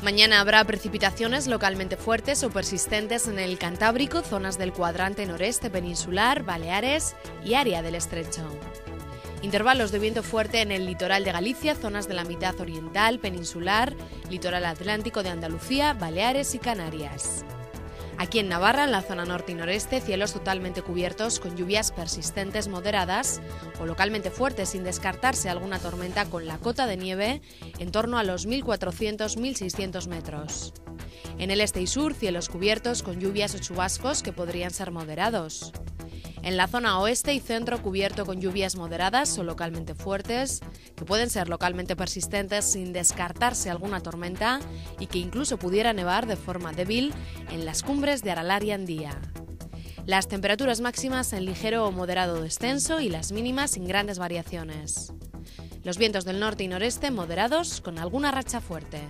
Mañana habrá precipitaciones localmente fuertes o persistentes en el Cantábrico, zonas del cuadrante noreste peninsular, Baleares y área del estrecho. Intervalos de viento fuerte en el litoral de Galicia, zonas de la mitad oriental, peninsular, litoral atlántico de Andalucía, Baleares y Canarias. Aquí en Navarra, en la zona norte y noreste, cielos totalmente cubiertos con lluvias persistentes moderadas o localmente fuertes, sin descartarse alguna tormenta con la cota de nieve en torno a los 1.400-1.600 metros. En el este y sur, cielos cubiertos con lluvias o chubascos que podrían ser moderados. En la zona oeste y centro cubierto con lluvias moderadas o localmente fuertes, que pueden ser localmente persistentes sin descartarse alguna tormenta y que incluso pudiera nevar de forma débil en las cumbres de Aralar y Andía. Las temperaturas máximas en ligero o moderado descenso y las mínimas sin grandes variaciones. Los vientos del norte y noreste moderados con alguna racha fuerte.